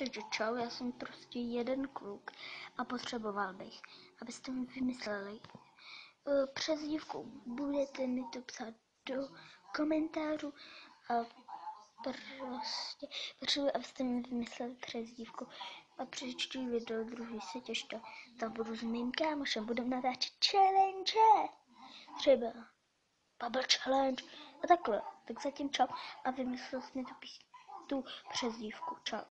Takže čau, já jsem prostě jeden kluk a potřeboval bych, abyste mi vymysleli eh, přezdívku. Budete mi to psát do komentářů a prostě potřebuji, abyste mi vymysleli přezdívku a příští video druhý se těšte. Tam budu s mým kámošem, budeme natáčet challenge. Třeba Bubble Challenge a takhle. Tak zatím čau a vymyslel jsem mi tu, pís- tu přezdívku. Čau.